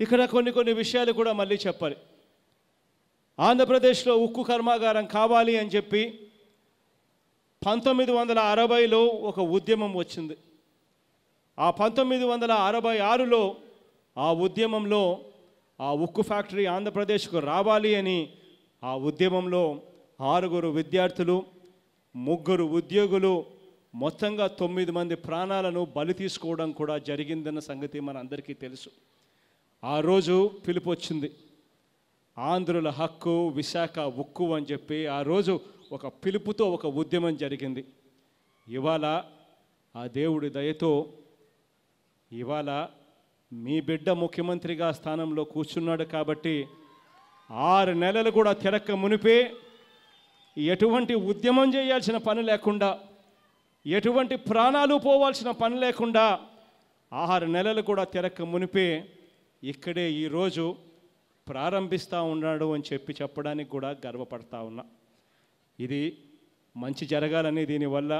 ఇక్కడ కొన్ని కొన్ని విషయాలు కూడా మళ్ళీ చెప్పాలి. ఆంధ్రప్రదేశ్లో ఉక్కు కర్మాగారం కావాలి అని చెప్పి పంతొమ్మిది వందల అరవైలో ఒక ఉద్యమం వచ్చింది. ఆ పంతొమ్మిది వందల అరవై ఆరులో ఆ ఉద్యమంలో ఆ ఉక్కు ఫ్యాక్టరీ ఆంధ్రప్రదేశ్కు రావాలి అని ఆ ఉద్యమంలో ఆరుగురు విద్యార్థులు ముగ్గురు ఉద్యోగులు మొత్తంగా తొమ్మిది మంది ప్రాణాలను బలి తీసుకోవడం కూడా జరిగిందన్న సంగతి మనందరికీ తెలుసు. ఆ రోజు పిలుపు వచ్చింది. ఆంధ్రుల హక్కు విశాఖ ఉక్కు అని చెప్పి ఆ రోజు ఒక పిలుపుతో ఒక ఉద్యమం జరిగింది. ఇవాళ ఆ దేవుడి దయతో ఇవాళ మీ బిడ్డ ముఖ్యమంత్రిగా స్థానంలో కూర్చున్నాడు కాబట్టి ఆరు నెలలు కూడా తిరక్క మునిపే ఎటువంటి ఉద్యమం చేయాల్సిన పని లేకుండా ఎటువంటి ప్రాణాలు పోవాల్సిన పని లేకుండా ఆరు నెలలు కూడా తిరక్క మునిపే ఇక్కడే ఈరోజు ప్రారంభిస్తూ ఉన్నాడు అని చెప్పి చెప్పడానికి కూడా గర్వపడతా ఉన్నా. ఇది మంచి జరగాలని దీనివల్ల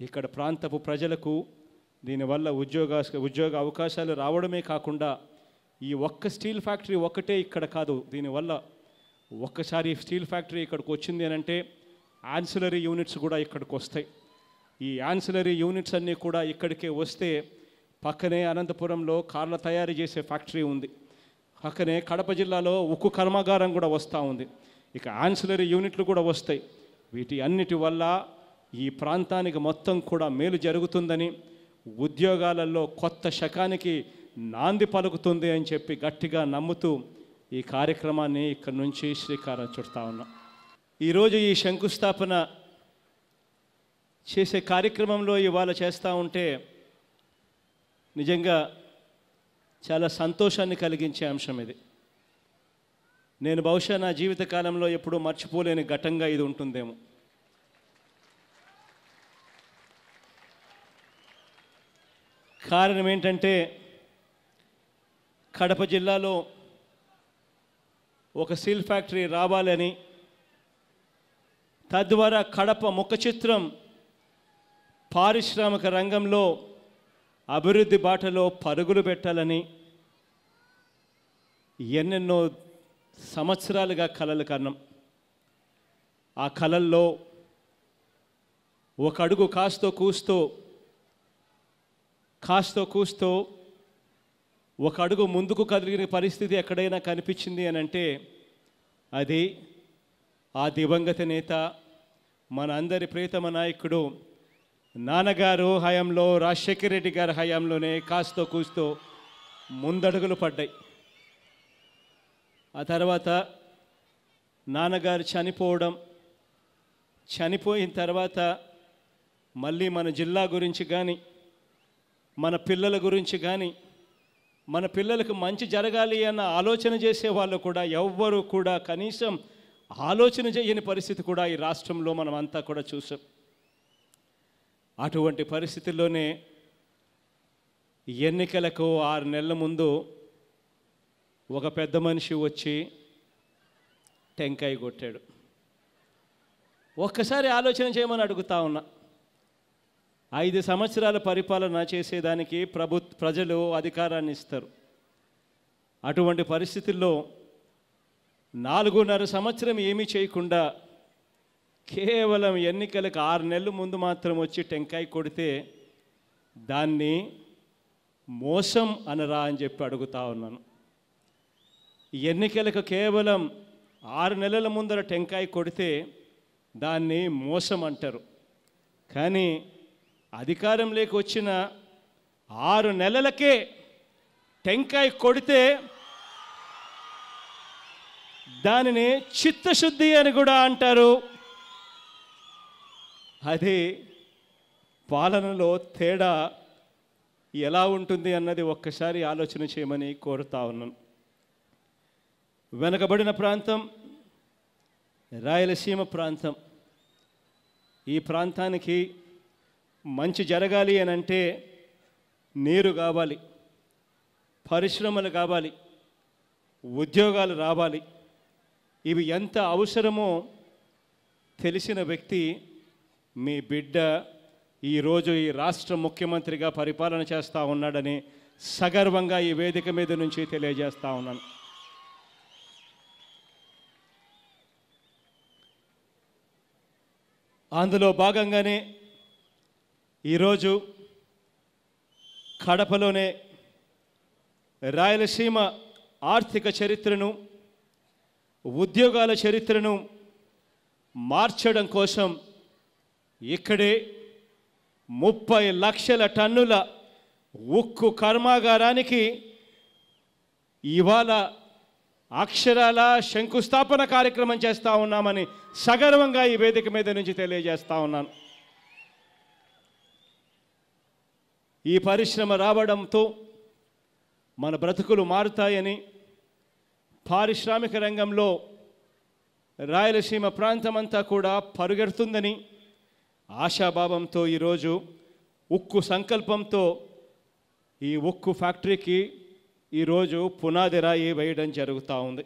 ఇక్కడ ప్రాంతపు ప్రజలకు దీనివల్ల ఉద్యోగ ఉద్యోగ అవకాశాలు రావడమే కాకుండా ఈ ఒక్క స్టీల్ ఫ్యాక్టరీ ఒక్కటే ఇక్కడ కాదు దీనివల్ల ఒక్కసారి స్టీల్ ఫ్యాక్టరీ ఇక్కడికి వచ్చింది అని అంటే యాన్సిలరీ యూనిట్స్ కూడా ఇక్కడికి వస్తాయి. ఈ యాన్సిలరీ యూనిట్స్ అన్నీ కూడా ఇక్కడికే వస్తే పక్కనే అనంతపురంలో కార్ల తయారు చేసే ఫ్యాక్టరీ ఉంది. పక్కనే కడప జిల్లాలో ఉక్కు కర్మాగారం కూడా వస్తూ ఉంది. ఇక ఆన్సిలరీ యూనిట్లు కూడా వస్తాయి. వీటి అన్నిటి వల్ల ఈ ప్రాంతానికి మొత్తం కూడా మేలు జరుగుతుందని ఉద్యోగాలలో కొత్త శకానికి నాంది పలుకుతుంది అని చెప్పి గట్టిగా నమ్ముతూ ఈ కార్యక్రమాన్ని ఇక్కడి నుంచి శ్రీకారం చుడతా ఉన్నాం. ఈరోజు ఈ శంకుస్థాపన చేసే కార్యక్రమంలో ఇవాళ చేస్తూ ఉంటే నిజంగా చాలా సంతోషాన్ని కలిగించే అంశం ఇది. నేను బహుశా నా జీవిత కాలంలో ఎప్పుడూ మర్చిపోలేని ఘటంగా ఇది ఉంటుందేమో. కారణం ఏంటంటే కడప జిల్లాలో ఒక సీల్ ఫ్యాక్టరీ రావాలని తద్వారా కడప ముఖ చిత్రం పారిశ్రామిక రంగంలో అభివృద్ధి బాటలో పరుగులు పెట్టాలని ఎన్నెన్నో సంవత్సరాలుగా కలలు కన్నాం. ఆ కలల్లో ఒక అడుగు కాస్తో కూస్తూ కాస్తో కూస్తూ ఒక అడుగు ముందుకు కదిలిన పరిస్థితి ఎక్కడైనా కనిపించింది అని అంటే అది ఆ దివంగత నేత మన అందరి ప్రియతమ నాయకుడు నాన్నగారు హయాంలో రాజశేఖర రెడ్డి గారి హయాంలోనే కాస్తో కూస్తూ ముందడుగులు పడ్డాయి. ఆ తర్వాత నాన్నగారు చనిపోవడం చనిపోయిన తర్వాత మళ్ళీ మన జిల్లా గురించి కానీ మన పిల్లల గురించి కానీ మన పిల్లలకు మంచి జరగాలి అన్న ఆలోచన చేసే వాళ్ళు కూడా ఎవ్వరూ కూడా కనీసం ఆలోచన చేయని పరిస్థితి కూడా ఈ రాష్ట్రంలో మనం అంతా కూడా చూసాం. అటువంటి పరిస్థితుల్లోనే ఎన్నికలకు ఆరు నెలల ముందు ఒక పెద్ద మనిషి వచ్చి టెంకాయ కొట్టాడు. ఒక్కసారి ఆలోచన చేయమని అడుగుతా ఉన్నా. ఐదు సంవత్సరాల పరిపాలన చేసేదానికి ప్రభు ప్రజలు అధికారాన్ని ఇస్తారు. అటువంటి పరిస్థితుల్లో నాలుగున్నర సంవత్సరం ఏమీ చేయకుండా కేవలం ఎన్నికలకు ఆరు నెలల ముందు మాత్రం వచ్చి టెంకాయ కొడితే దాన్ని మోసం అనరా అని చెప్పి అడుగుతా ఉన్నాను. ఎన్నికలకు కేవలం ఆరు నెలల ముందర టెంకాయ కొడితే దాన్ని మోసం అంటారు. కానీ అధికారంలోకి వచ్చిన ఆరు నెలలకే టెంకాయ కొడితే దానిని చిత్తశుద్ధి అని కూడా అంటారు. అది పాలనలో తేడా ఎలా ఉంటుంది అన్నది ఒక్కసారి ఆలోచన చేయమని కోరుతా ఉన్నాను. వెనకబడిన ప్రాంతం రాయలసీమ ప్రాంతం. ఈ ప్రాంతానికి మంచి జరగాలి అని అంటే నీరు కావాలి పరిశ్రమలు కావాలి ఉద్యోగాలు రావాలి. ఇవి ఎంత అవసరమో తెలిసిన వ్యక్తి మీ బిడ్డ ఈరోజు ఈ రాష్ట్ర ముఖ్యమంత్రిగా పరిపాలన చేస్తూ ఉన్నాడని సగర్వంగా ఈ వేదిక మీద నుంచి తెలియజేస్తూ ఉన్నాను. అందులో భాగంగానే ఈరోజు కడపలోనే రాయలసీమ ఆర్థిక చరిత్రను ఉద్యోగాల చరిత్రను మార్చడం కోసం ఇక్కడే ముప్పై లక్షల టన్నుల ఉక్కు కర్మాగారానికి ఇవాళ అక్షరాల శంకుస్థాపన కార్యక్రమం చేస్తూ ఉన్నామని సగర్వంగా ఈ వేదిక మీద నుంచి తెలియజేస్తూ ఉన్నాను. ఈ పరిశ్రమ రావడంతో మన బ్రతుకులు మారుతాయని పారిశ్రామిక రంగంలో రాయలసీమ ప్రాంతమంతా కూడా పరుగెడుతుందని ఆశాభావంతో ఈరోజు ఉక్కు సంకల్పంతో ఈ ఉక్కు ఫ్యాక్టరీకి ఈరోజు పునాది రాయి వేయడం జరుగుతూ ఉంది.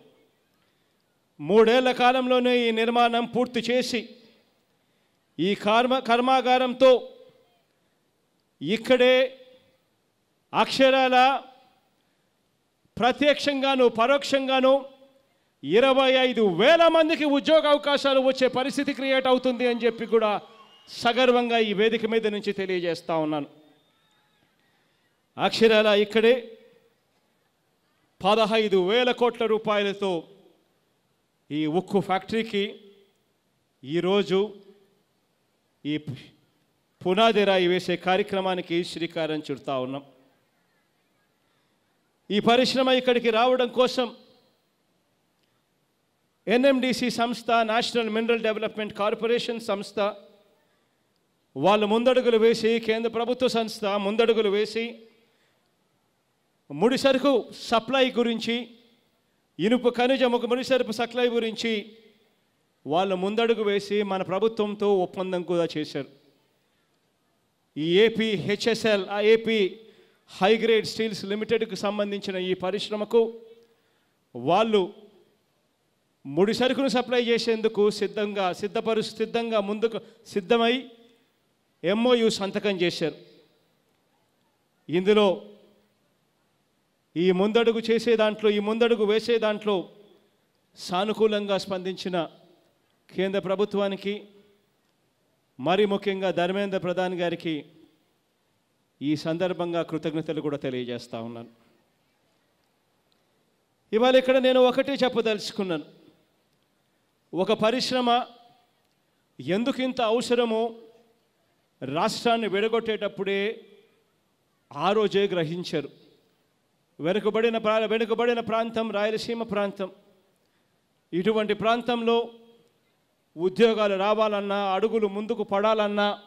మూడేళ్ళ కాలంలోనే ఈ నిర్మాణం పూర్తి చేసి ఈ కర్మ కర్మాగారంతో ఇక్కడే అక్షరాల ప్రత్యక్షంగాను పరోక్షంగాను ఇరవై ఐదు వేల మందికి ఉద్యోగ అవకాశాలు వచ్చే పరిస్థితి క్రియేట్ అవుతుంది అని చెప్పి కూడా సగర్వంగా ఈ వేదిక మీద నుంచి తెలియజేస్తా ఉన్నాను. అక్షరాల ఇక్కడే పదహైదు వేల కోట్ల రూపాయలతో ఈ ఉక్కు ఫ్యాక్టరీకి ఈరోజు ఈ పునాది రాయి వేసే కార్యక్రమానికి శ్రీకారం చుడతా ఉన్నాం. ఈ పరిశ్రమ ఇక్కడికి రావడం కోసం ఎన్ఎండిసి సంస్థ నేషనల్ మినరల్ డెవలప్మెంట్ కార్పొరేషన్ సంస్థ వాళ్ళు ముందడుగులు వేసి కేంద్ర ప్రభుత్వ సంస్థ ముందడుగులు వేసి ముడి సరుకు సప్లై గురించి ఇనుపు ఖనిజము ముడి సరుకు సప్లై గురించి వాళ్ళు ముందడుగు వేసి మన ప్రభుత్వంతో ఒప్పందం కూడా చేశారు. ఈ ఏపీ హెచ్ఎస్ఎల్ ఆ ఏపీ హైగ్రేడ్ స్టీల్స్ లిమిటెడ్కు సంబంధించిన ఈ పరిశ్రమకు వాళ్ళు ముడి సరుకును సప్లై చేసేందుకు సిద్ధంగా సిద్ధపరు సిద్ధంగా ముందుకు సిద్ధమై ఎంఓయు సంతకం చేశారు. ఇందులో ఈ ముందడుగు చేసే దాంట్లో ఈ ముందడుగు వేసే దాంట్లో సానుకూలంగా స్పందించిన కేంద్ర ప్రభుత్వానికి మరి ముఖ్యంగా ధర్మేంద్ర ప్రధాన్ గారికి ఈ సందర్భంగా కృతజ్ఞతలు కూడా తెలియజేస్తూ ఉన్నాను. ఇవాళ ఇక్కడ నేను ఒకటే చెప్పదలుచుకున్నాను. ఒక పరిశ్రమ ఎందుకు ఇంత అవసరమో రాష్ట్రాన్ని విడగొట్టేటప్పుడే ఆ రోజే గ్రహించారు. వెనుకబడిన ప్రా వెనుకబడిన ప్రాంతం రాయలసీమ ప్రాంతం. ఇటువంటి ప్రాంతంలో ఉద్యోగాలు రావాలన్నా అడుగులు ముందుకు పడాలన్నా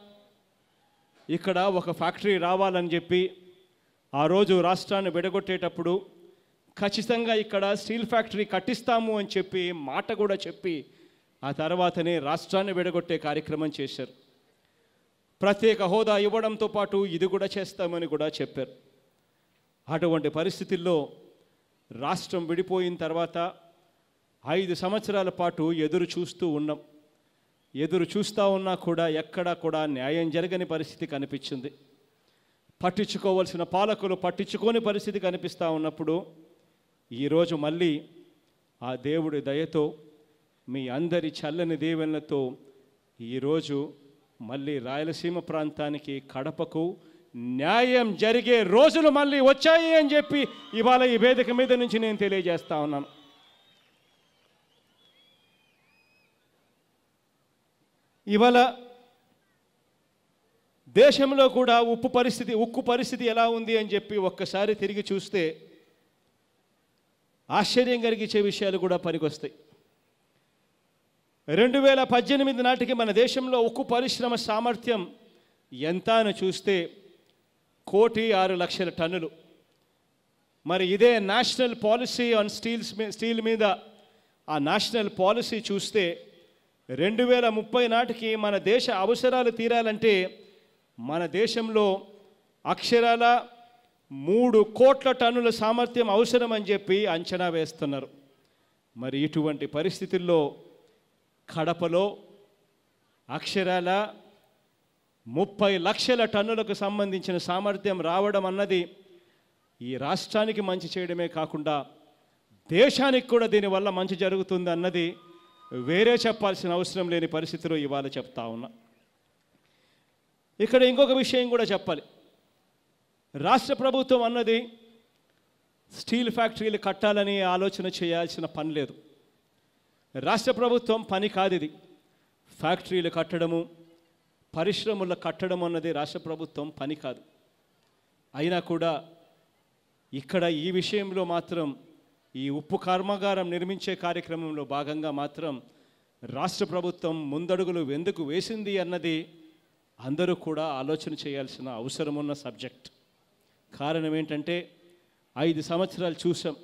ఇక్కడ ఒక ఫ్యాక్టరీ రావాలని చెప్పి ఆ రోజు రాష్ట్రాన్ని విడగొట్టేటప్పుడు ఖచ్చితంగా ఇక్కడ స్టీల్ ఫ్యాక్టరీ కట్టిస్తాము అని చెప్పి మాట కూడా చెప్పి ఆ తర్వాతనే రాష్ట్రాన్ని విడగొట్టే కార్యక్రమం చేశారు. ప్రత్యేక హోదా ఇవ్వడంతో పాటు ఇది కూడా చేస్తామని కూడా చెప్పారు. అటువంటి పరిస్థితుల్లో రాష్ట్రం విడిపోయిన తర్వాత ఐదు సంవత్సరాల పాటు ఎదురు చూస్తూ ఉన్నాం. ఎదురు చూస్తూ ఉన్నా కూడా ఎక్కడా కూడా న్యాయం జరగని పరిస్థితి కనిపించింది. పట్టించుకోవాల్సిన పాలకులు పట్టించుకోని పరిస్థితి కనిపిస్తూ ఉన్నప్పుడు ఈరోజు మళ్ళీ ఆ దేవుడి దయతో మీ అందరి చల్లని దీవెనలతో ఈరోజు మళ్ళీ రాయలసీమ ప్రాంతానికి కడపకు న్యాయం జరిగే రోజులు మళ్ళీ వచ్చాయి అని చెప్పి ఇవాళ ఈ వేదిక మీద నుంచి నేను తెలియజేస్తా ఉన్నాను. ఇవాళ దేశంలో కూడా ఉప్పు పరిస్థితి ఉక్కు పరిస్థితి ఎలా ఉంది అని చెప్పి ఒక్కసారి తిరిగి చూస్తే ఆశ్చర్యం కలిగించే విషయాలు కూడా పనికొస్తాయి. రెండు వేల పద్దెనిమిది నాటికి మన దేశంలో ఉక్కు పరిశ్రమ సామర్థ్యం ఎంత అని చూస్తే కోటి ఆరు లక్షల టన్నులు. మరి ఇదే national policy on steels steel మీద ఆ నేషనల్ పాలసీ చూస్తే రెండు వేల ముప్పై నాటికి మన దేశ అవసరాలు తీరాలంటే మన దేశంలో అక్షరాల మూడు కోట్ల టన్నుల సామర్థ్యం అవసరం అని చెప్పి అంచనా వేస్తున్నారు. మరి ఇటువంటి పరిస్థితుల్లో కడపలో అక్షరాల ముప్పై లక్షల టన్నులకు సంబంధించిన సామర్థ్యం రావడం అన్నది ఈ రాష్ట్రానికి మంచి చేయడమే కాకుండా దేశానికి కూడా దీనివల్ల మంచి జరుగుతుంది అన్నది వేరే చెప్పాల్సిన అవసరం లేని పరిస్థితిలో ఇవాళ చెప్తా ఉన్నా. ఇక్కడ ఇంకొక విషయం కూడా చెప్పాలి. రాష్ట్ర ప్రభుత్వం అన్నది స్టీల్ ఫ్యాక్టరీలు కట్టాలని ఆలోచన చేయాల్సిన పని లేదు. రాష్ట్ర ప్రభుత్వం పని కాదు ఇది. ఫ్యాక్టరీలు కట్టడము పరిశ్రమలు కట్టడం అన్నది రాష్ట్ర ప్రభుత్వం పని కాదు. అయినా కూడా ఇక్కడ ఈ విషయంలో మాత్రం ఈ ఉప్పు కర్మాగారం నిర్మించే కార్యక్రమంలో భాగంగా మాత్రం రాష్ట్ర ప్రభుత్వం ముందడుగులు ఎందుకు వేసింది అన్నది అందరూ కూడా ఆలోచన చేయాల్సిన అవసరం ఉన్న సబ్జెక్ట్. కారణం ఏంటంటే ఐదు సంవత్సరాలు చూసాం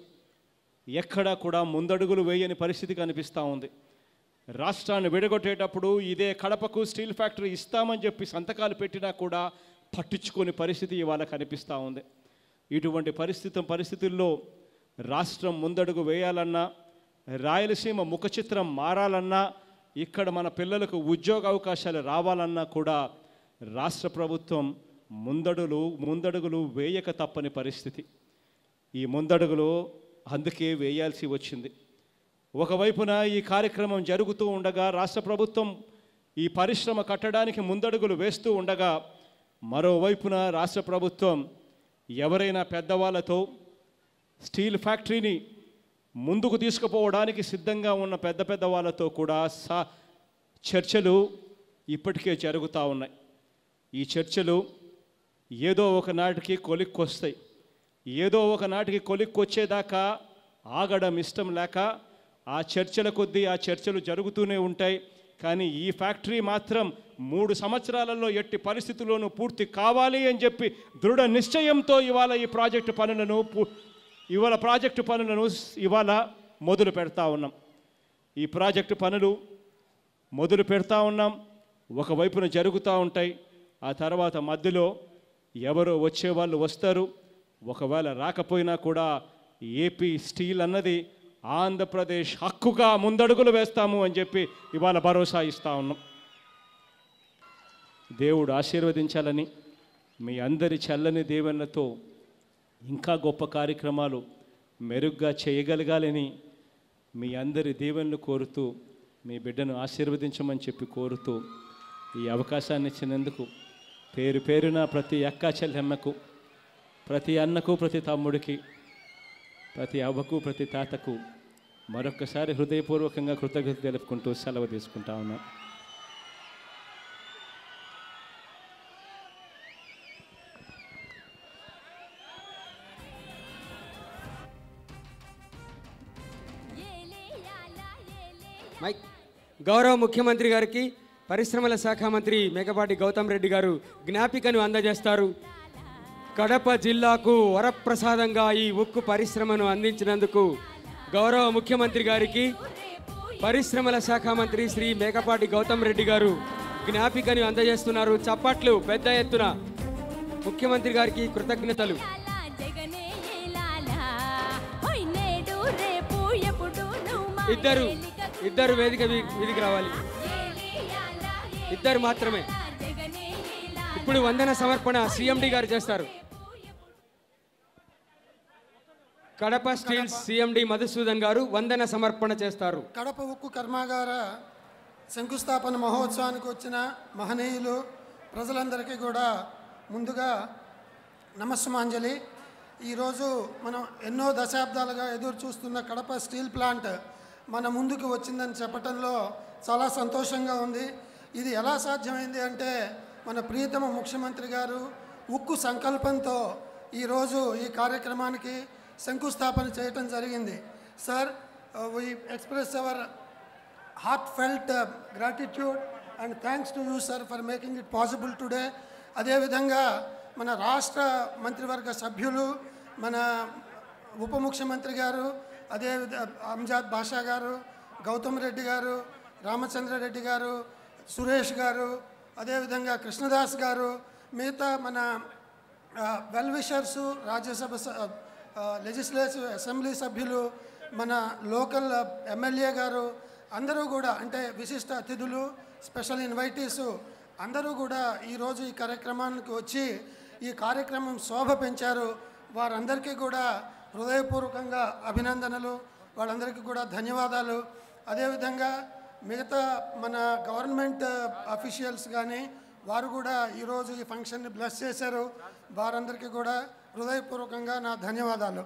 ఎక్కడా కూడా ముందడుగులు వేయని పరిస్థితి కనిపిస్తూ ఉంది. రాష్ట్రాన్ని విడగొట్టేటప్పుడు ఇదే కడపకు స్టీల్ ఫ్యాక్టరీ ఇస్తామని చెప్పి సంతకాలు పెట్టినా కూడా పట్టించుకోని పరిస్థితి ఇవాళ కనిపిస్తూ ఉంది. ఇటువంటి పరిస్థితి పరిస్థితుల్లో రాష్ట్రం ముందడుగు వేయాలన్నా రాయలసీమ ముఖ చిత్రం మారాలన్నా ఇక్కడ మన పిల్లలకు ఉద్యోగ అవకాశాలు రావాలన్నా కూడా రాష్ట్ర ప్రభుత్వం ముందడులు ముందడుగులు వేయక తప్పని పరిస్థితి. ఈ ముందడుగులు అందుకే వేయాల్సి వచ్చింది. ఒకవైపున ఈ కార్యక్రమం జరుగుతూ ఉండగా రాష్ట్ర ప్రభుత్వం ఈ పరిశ్రమ కట్టడానికి ముందడుగులు వేస్తూ ఉండగా మరోవైపున రాష్ట్ర ప్రభుత్వం ఎవరైనా పెద్దవాళ్ళతో స్టీల్ ఫ్యాక్టరీని ముందుకు తీసుకుపోవడానికి సిద్ధంగా ఉన్న పెద్ద పెద్ద వాళ్ళతో కూడా సా చర్చలు ఇప్పటికే జరుగుతూ ఉన్నాయి. ఈ చర్చలు ఏదో ఒకనాటికి కొలిక్కొస్తాయి. ఏదో ఒకనాటికి కొలిక్కొచ్చేదాకా ఆగడం ఇష్టం లేక ఆ చర్చల కొద్దీ ఆ చర్చలు జరుగుతూనే ఉంటాయి. కానీ ఈ ఫ్యాక్టరీ మాత్రం మూడు సంవత్సరాలలో ఎట్టి పరిస్థితుల్లోనూ పూర్తి కావాలి అని చెప్పి దృఢ నిశ్చయంతో ఇవాళ ఈ ప్రాజెక్టు పనులను పూ- ఇవాళ ప్రాజెక్టు పనులను ఇవాళ మొదలు పెడతా ఉన్నాం. ఈ ప్రాజెక్టు పనులు మొదలు పెడతా ఉన్నాం. ఒకవైపున జరుగుతూ ఉంటాయి. ఆ తర్వాత మధ్యలో ఎవరో వచ్చేవాళ్ళు వస్తారు. ఒకవేళ రాకపోయినా కూడా ఏపీ స్టీల్ అన్నది ఆంధ్రప్రదేశ్ హక్కుగా ముందడుగులు వేస్తాము అని చెప్పి ఇవాళ భరోసా ఇస్తా ఉన్నాం. దేవుడు ఆశీర్వదించాలని మీ అందరి చల్లని దీవెనలతో ఇంకా గొప్ప కార్యక్రమాలు మెరుగ్గా చేయగలగాలని మీ అందరి దీవెనలు కోరుతూ మీ బిడ్డను ఆశీర్వదించమని చెప్పి కోరుతూ ఈ అవకాశాన్ని ఇచ్చినందుకు పేరు పేరున ప్రతి అక్క చెల్లెమ్మకు ప్రతి అన్నకు ప్రతి తమ్ముడికి ప్రతి అవ్వకు ప్రతి తాతకు మరొక్కసారి హృదయపూర్వకంగా కృతజ్ఞత తెలుపుకుంటూ సెలవు తీసుకుంటా ఉన్నాం. మైక్ గౌరవ ముఖ్యమంత్రి గారికి పరిశ్రమల శాఖ మంత్రి మేకపాటి గౌతమ్ రెడ్డి గారు జ్ఞాపికను అందజేస్తారు. కడప జిల్లాకు వరప్రసాదంగా ఈ ఉక్కు పరిశ్రమను అందించినందుకు గౌరవ ముఖ్యమంత్రి గారికి పరిశ్రమల శాఖ మంత్రి శ్రీ మేకపాటి గౌతమ్ రెడ్డి గారు జ్ఞాపికను అందజేస్తున్నారు. చప్పట్లు పెద్ద ఎత్తున ముఖ్యమంత్రి గారికి కృతజ్ఞతలు. ఇద్దరు ఇద్దరు వేదిక వీధికి రావాలి. ఇద్దరు మాత్రమే. ఇప్పుడు వందన సమర్పణ సిఎండి గారు చేస్తారు. కడప స్టీల్ సిఎండి మధుసూదన్ గారు వందన సమర్పణ చేస్తారు. కడప ఉక్కు కర్మాగార శంకుస్థాపన మహోత్సవానికి వచ్చిన మహనీయులు ప్రజలందరికీ కూడా ముందుగా నమస్సుమాంజలి. ఈరోజు మనం ఎన్నో దశాబ్దాలుగా ఎదురు చూస్తున్న కడప స్టీల్ ప్లాంట్ మన ముందుకు వచ్చిందని చెప్పటంలో చాలా సంతోషంగా ఉంది. ఇది ఎలా సాధ్యమైంది అంటే మన ప్రియతమ ముఖ్యమంత్రి గారు ఉక్కు సంకల్పంతో ఈరోజు ఈ కార్యక్రమానికి శంకుస్థాపన చేయటం జరిగింది. Sir we express our heartfelt gratitude and thanks to you sir for making it possible today అదేవిధంగా మన రాష్ట్ర మంత్రివర్గ సభ్యులు మన ఉప ముఖ్యమంత్రి గారు అదే అంజాద్ బాషా గారు గౌతమ్ రెడ్డి గారు రామచంద్రారెడ్డి గారు సురేష్ గారు అదేవిధంగా కృష్ణదాస్ గారు మిగతా మన వెల్విషర్సు రాజ్యసభ లెజిస్లేటివ్ అసెంబ్లీ సభ్యులు మన లోకల్ ఎమ్మెల్యే గారు అందరూ కూడా అంటే విశిష్ట అతిథులు స్పెషల్ ఇన్వైటీస్ అందరూ కూడా ఈరోజు ఈ కార్యక్రమానికి వచ్చి ఈ కార్యక్రమం శోభ పెంచారు. వారందరికీ కూడా హృదయపూర్వకంగా అభినందనలు. వాళ్ళందరికీ కూడా ధన్యవాదాలు. అదేవిధంగా మిగతా మన గవర్నమెంట్ uh, అఫీషియల్స్ కానీ వారు కూడా ఈరోజు ఈ ఫంక్షన్ని బ్లెస్ చేశారు. వారందరికీ కూడా హృదయపూర్వకంగా నా ధన్యవాదాలు.